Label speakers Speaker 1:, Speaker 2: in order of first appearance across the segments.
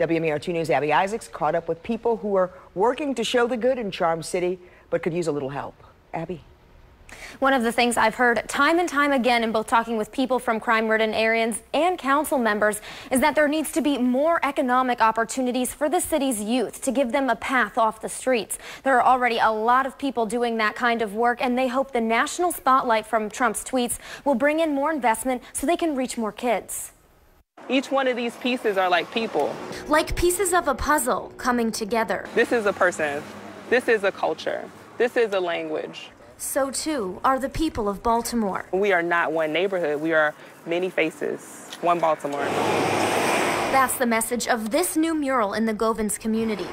Speaker 1: WMAR 2 News' Abby Isaacs caught up with people who are working to show the good in Charm City, but could use a little help. Abby.
Speaker 2: One of the things I've heard time and time again in both talking with people from crime-ridden areas and council members is that there needs to be more economic opportunities for the city's youth to give them a path off the streets. There are already a lot of people doing that kind of work, and they hope the national spotlight from Trump's tweets will bring in more investment so they can reach more kids.
Speaker 3: Each one of these pieces are like people.
Speaker 2: Like pieces of a puzzle coming together.
Speaker 3: This is a person. This is a culture. This is a language.
Speaker 2: So too are the people of Baltimore.
Speaker 3: We are not one neighborhood. We are many faces, one Baltimore.
Speaker 2: That's the message of this new mural in the Govans community.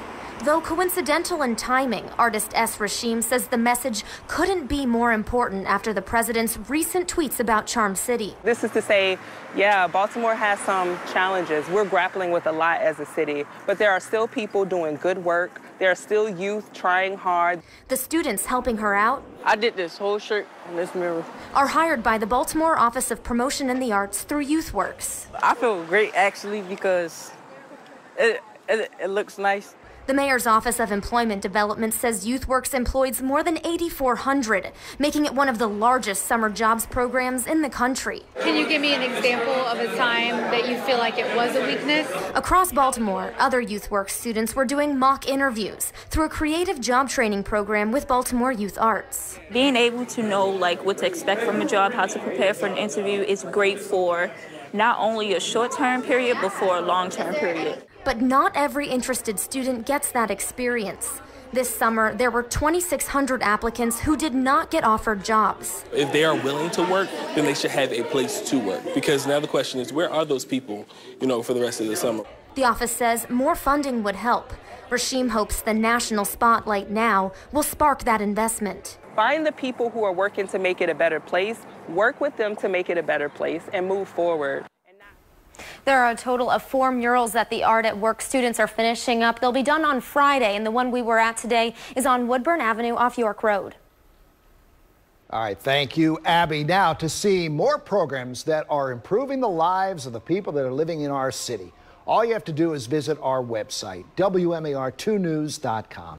Speaker 2: Though coincidental in timing, artist S. Rashim says the message couldn't be more important after the president's recent tweets about Charm City.
Speaker 3: This is to say, yeah, Baltimore has some challenges. We're grappling with a lot as a city, but there are still people doing good work. There are still youth trying hard.
Speaker 2: The students helping her out
Speaker 4: I did this whole shirt on this mural.
Speaker 2: are hired by the Baltimore Office of Promotion and the Arts through YouthWorks.
Speaker 4: I feel great actually because it, it, it looks nice.
Speaker 2: The mayor's Office of Employment Development says YouthWorks employs more than 8,400, making it one of the largest summer jobs programs in the country.
Speaker 5: Can you give me an example of a time that you feel like it was a weakness?
Speaker 2: Across Baltimore, other YouthWorks students were doing mock interviews through a creative job training program with Baltimore Youth Arts.
Speaker 6: being able to know like what to expect from a job, how to prepare for an interview is great for not only a short-term period but for a long-term period.
Speaker 2: But not every interested student gets that experience. This summer, there were 2,600 applicants who did not get offered jobs.
Speaker 7: If they are willing to work, then they should have a place to work. Because now the question is, where are those people, you know, for the rest of the summer?
Speaker 2: The office says more funding would help. Rashim hopes the national spotlight now will spark that investment.
Speaker 3: Find the people who are working to make it a better place, work with them to make it a better place, and move forward.
Speaker 2: There are a total of four murals that the Art at Work students are finishing up. They'll be done on Friday, and the one we were at today is on Woodbourne Avenue off York Road.
Speaker 8: All right, thank you, Abby. Now, to see more programs that are improving the lives of the people that are living in our city, all you have to do is visit our website, WMAR2news.com.